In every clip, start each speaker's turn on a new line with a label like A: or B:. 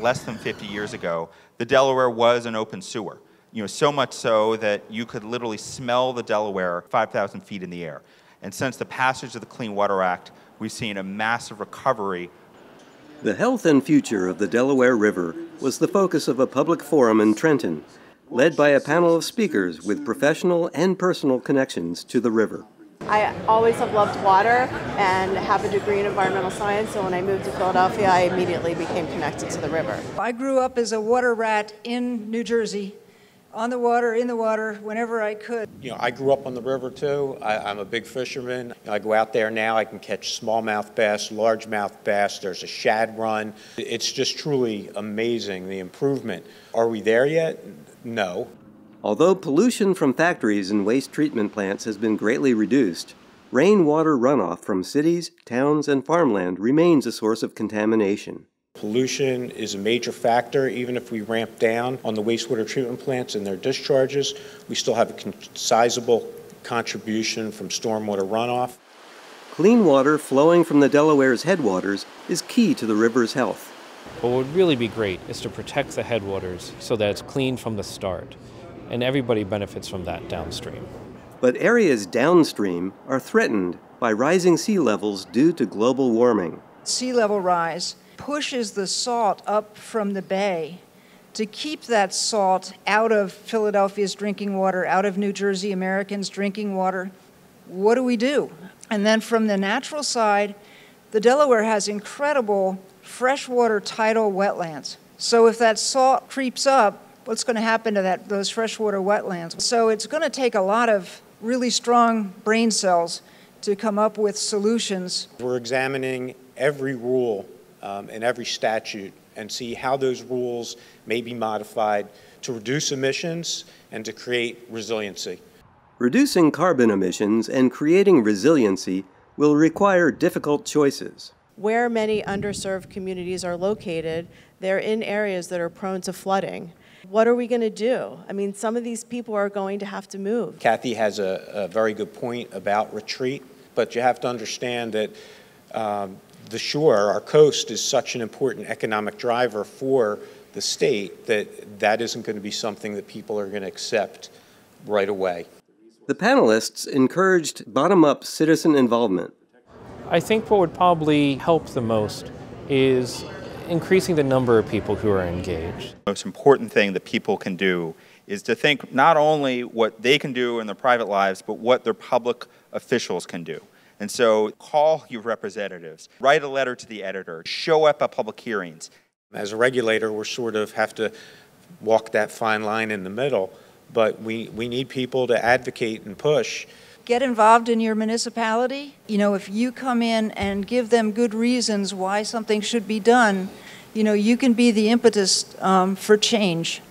A: less than 50 years ago, the Delaware was an open sewer. You know, so much so that you could literally smell the Delaware 5,000 feet in the air. And since the passage of the Clean Water Act, we've seen a massive recovery.
B: The health and future of the Delaware River was the focus of a public forum in Trenton, led by a panel of speakers with professional and personal connections to the river.
C: I always have loved water and have a degree in environmental science, so when I moved to Philadelphia, I immediately became connected to the river.
D: I grew up as a water rat in New Jersey, on the water, in the water, whenever I could.
E: You know, I grew up on the river too. I, am a big fisherman. I go out there now, I can catch smallmouth bass, largemouth bass. There's a shad run. It's just truly amazing, the improvement. Are we there yet? No.
B: Although pollution from factories and waste treatment plants has been greatly reduced, rainwater runoff from cities, towns, and farmland remains a source of contamination.
E: Pollution is a major factor. Even if we ramp down on the wastewater treatment plants and their discharges, we still have a sizable contribution from stormwater runoff.
B: Clean water flowing from the Delaware's headwaters is key to the river's health.
F: What would really be great is to protect the headwaters so that it's clean from the start and everybody benefits from that downstream.
B: But areas downstream are threatened by rising sea levels due to global warming.
D: Sea level rise pushes the salt up from the bay to keep that salt out of Philadelphia's drinking water, out of New Jersey Americans' drinking water. What do we do? And then from the natural side, the Delaware has incredible freshwater tidal wetlands. So if that salt creeps up, what's going to happen to that, those freshwater wetlands. So it's going to take a lot of really strong brain cells to come up with solutions.
E: We're examining every rule um, and every statute and see how those rules may be modified to reduce emissions and to create resiliency.
B: Reducing carbon emissions and creating resiliency will require difficult choices.
C: Where many underserved communities are located, they're in areas that are prone to flooding. What are we going to do? I mean, some of these people are going to have to move.
E: Kathy has a, a very good point about retreat, but you have to understand that um, the shore, our coast, is such an important economic driver for the state that that isn't going to be something that people are going to accept right away.
B: The panelists encouraged bottom up citizen involvement.
F: I think what would probably help the most is increasing the number of people who are engaged.
A: The most important thing that people can do is to think not only what they can do in their private lives, but what their public officials can do. And so call your representatives, write a letter to the editor, show up at public hearings.
E: As a regulator, we sort of have to walk that fine line in the middle, but we, we need people to advocate and push
D: get involved in your municipality. You know, if you come in and give them good reasons why something should be done, you know, you can be the impetus um, for change.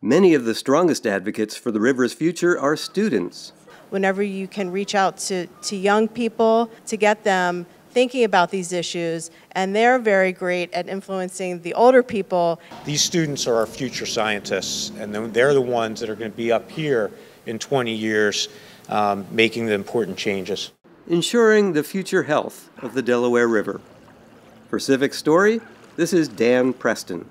B: Many of the strongest advocates for the river's future are students.
C: Whenever you can reach out to, to young people to get them thinking about these issues, and they're very great at influencing the older people.
E: These students are our future scientists, and they're the ones that are going to be up here in 20 years um, making the important changes.
B: Ensuring the future health of the Delaware River. For Civic Story, this is Dan Preston.